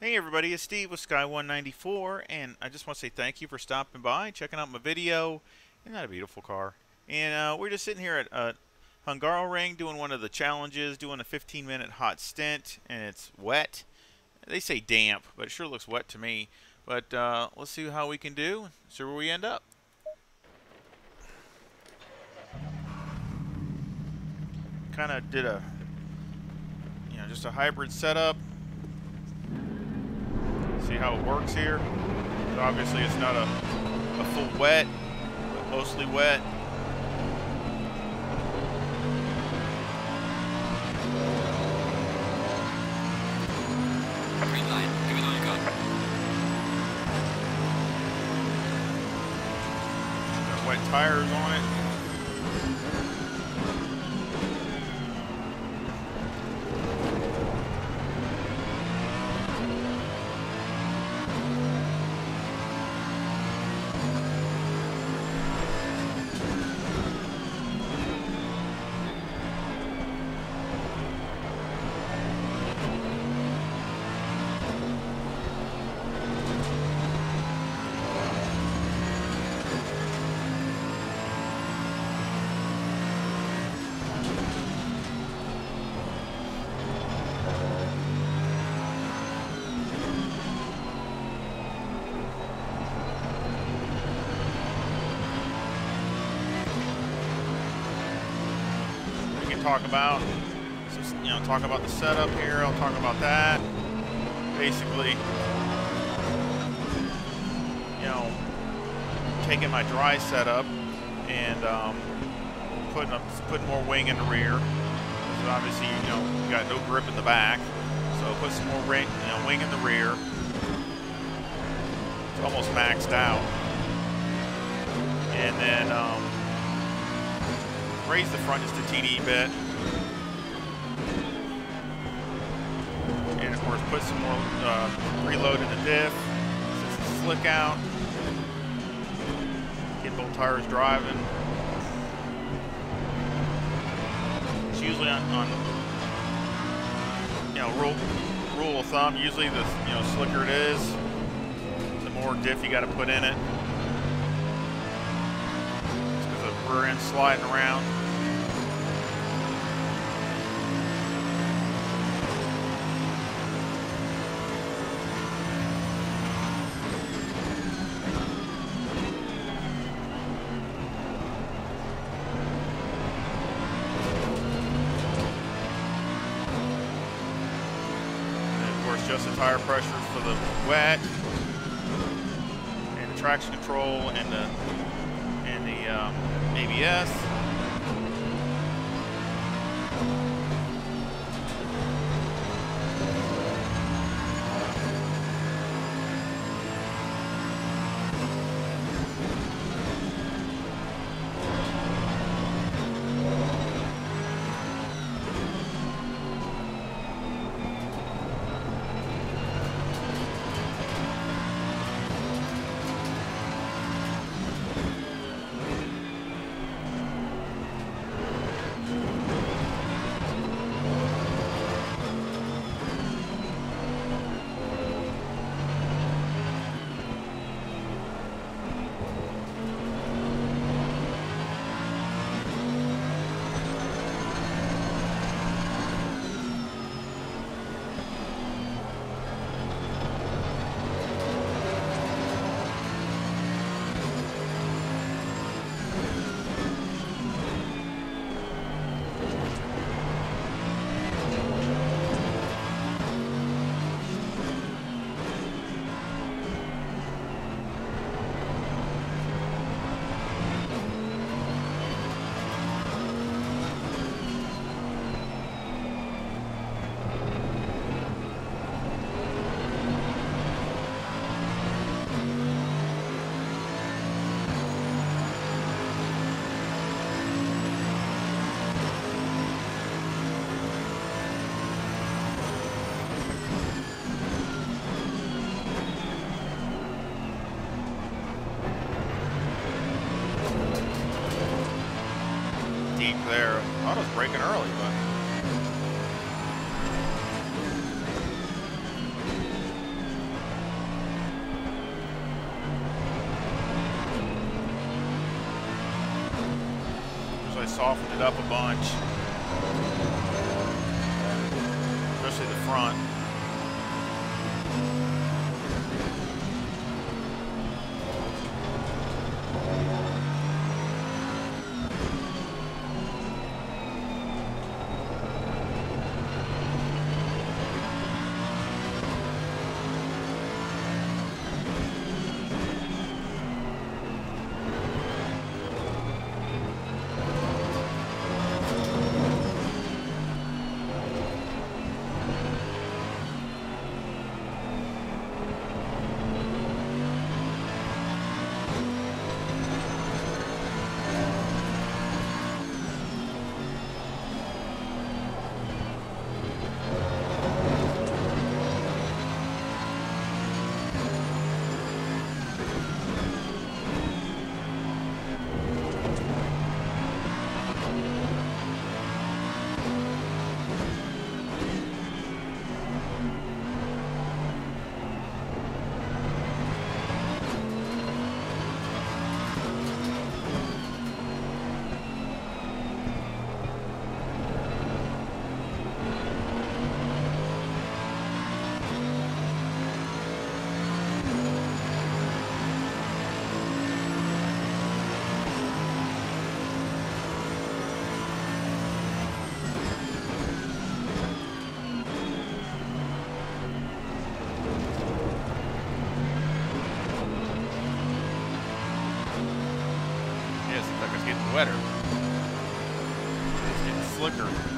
Hey everybody, it's Steve with Sky194, and I just want to say thank you for stopping by, checking out my video. Isn't that a beautiful car? And uh, we're just sitting here at uh, Hungaroring doing one of the challenges, doing a 15 minute hot stint, and it's wet. They say damp, but it sure looks wet to me. But uh, let's see how we can do, see where we end up. Kind of did a, you know, just a hybrid setup see how it works here. So obviously it's not a, a full wet, but mostly wet. Green light, talk about. Some, you know talk about the setup here. I'll talk about that. Basically you know taking my dry setup and um, putting up putting more wing in the rear. So obviously you know you got no grip in the back. So put some more ring, you know, wing in the rear. It's almost maxed out. And then um, raise the front just a teeny bit. And of course put some more uh, preload in the diff. Slick out. Get both tires driving. It's usually on, on you know, rule, rule of thumb, usually the you know slicker it is, the more diff you gotta put in it. Just Because the rear end sliding around. The tire pressure for the wet, and the traction control, and the and the um, ABS. Softened it up a bunch, especially the front. Wetter. It's getting slicker.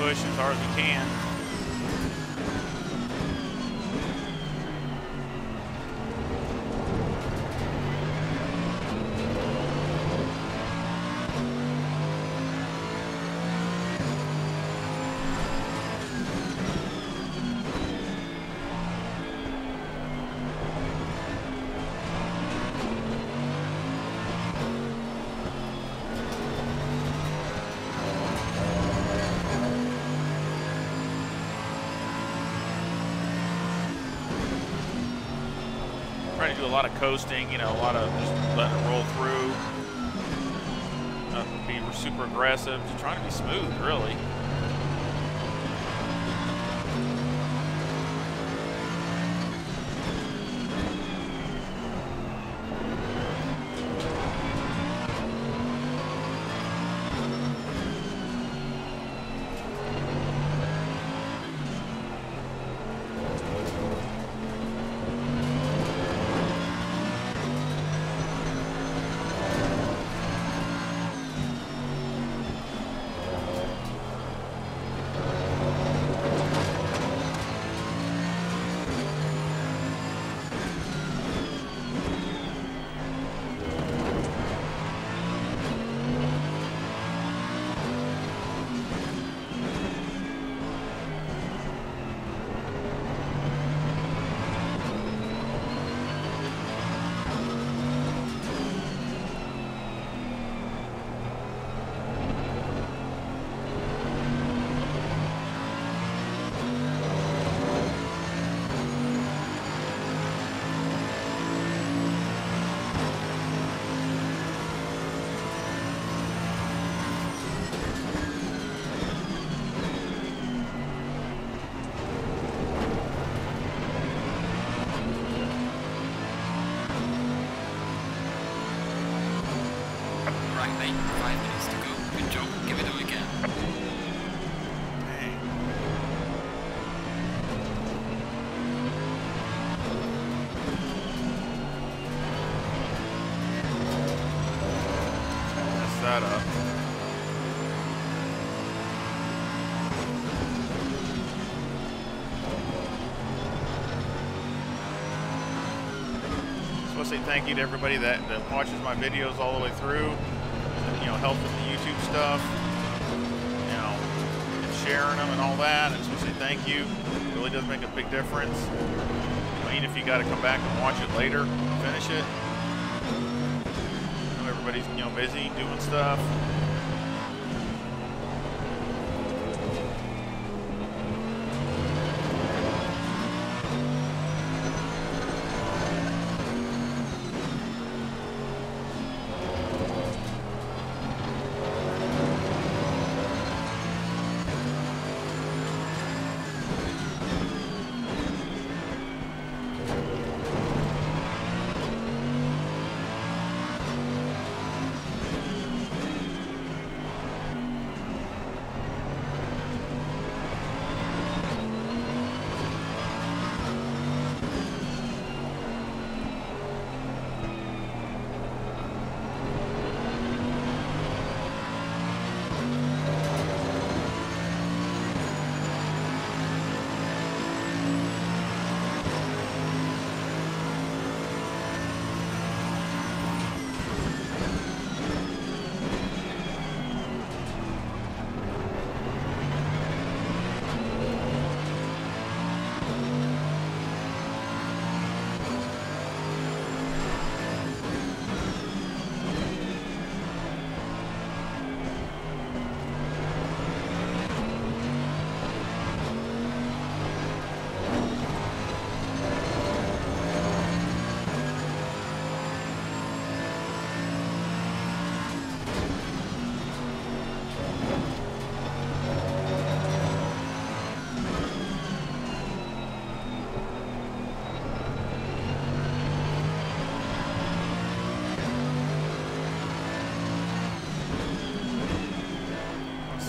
Push as hard as we can. Do a lot of coasting, you know, a lot of just letting it roll through. Not be super aggressive, just trying to be smooth, really. Right lane, five minutes to go. Good job. Give it a again. Dang. Mess that up. Just want to say thank you to everybody that, that watches my videos all the way through. You know, helps with the YouTube stuff you know, and sharing them and all that. I just to say thank you. It really does make a big difference. I mean, if you got to come back and watch it later, finish it. Know everybody's you know busy doing stuff.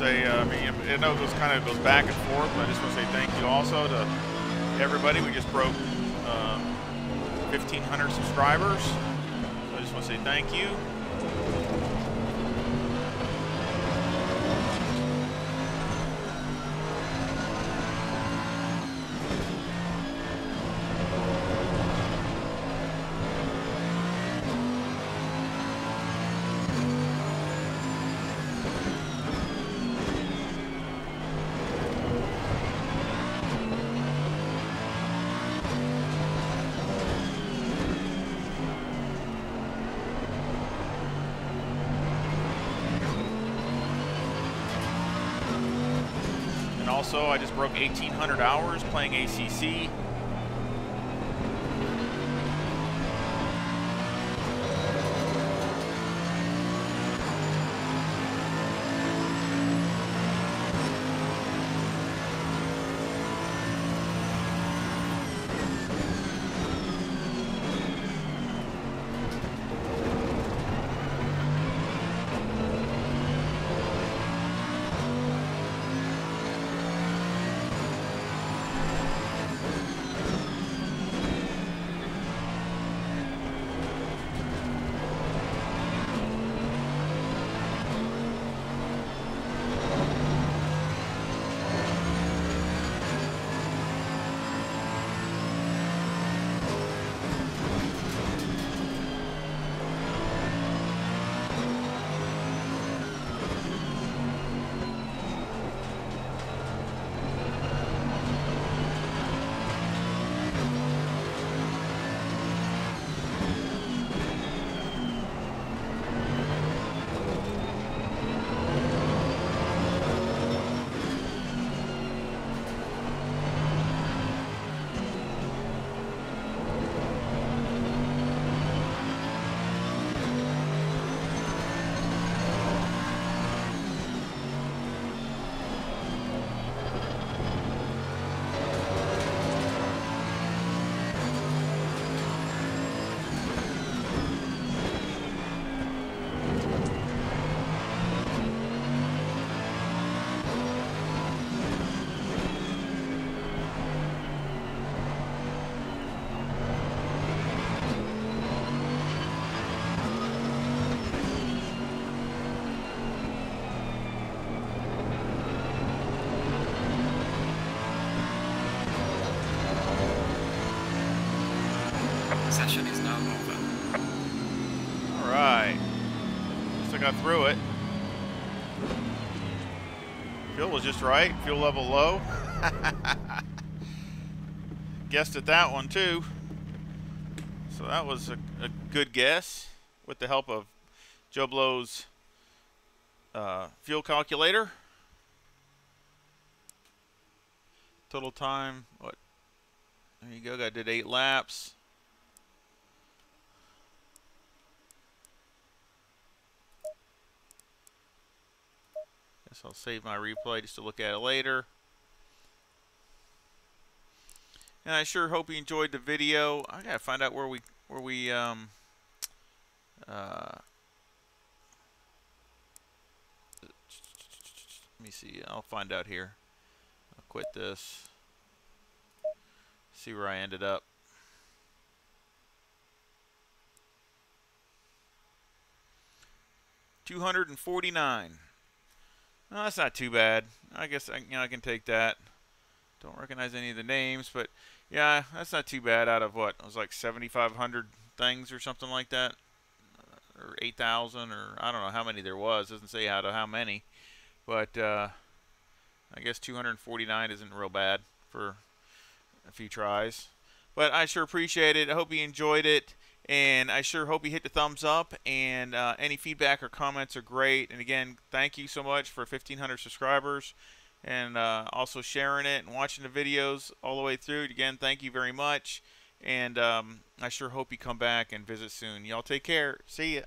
Say, uh, I mean, I know it goes kind of goes back and forth, but I just want to say thank you also to everybody. We just broke uh, 1,500 subscribers. So I just want to say thank you. Also, I just broke 1,800 hours playing ACC. Right. Fuel level low. Guessed at that one too. So that was a, a good guess with the help of Joe Blow's uh, fuel calculator. Total time, what? There you go. I did eight laps. Guess I'll save my replay just to look at it later. And I sure hope you enjoyed the video. I gotta find out where we where we um uh let me see. I'll find out here. I'll quit this. See where I ended up. Two hundred and forty-nine. That's not too bad. I guess I, you know, I can take that. Don't recognize any of the names, but yeah, that's not too bad out of what? It was like 7,500 things or something like that. Or 8,000 or I don't know how many there was. Doesn't say out of how many. But uh, I guess 249 isn't real bad for a few tries. But I sure appreciate it. I hope you enjoyed it. And I sure hope you hit the thumbs up. And uh, any feedback or comments are great. And again, thank you so much for 1,500 subscribers and uh, also sharing it and watching the videos all the way through. Again, thank you very much. And um, I sure hope you come back and visit soon. Y'all take care. See ya.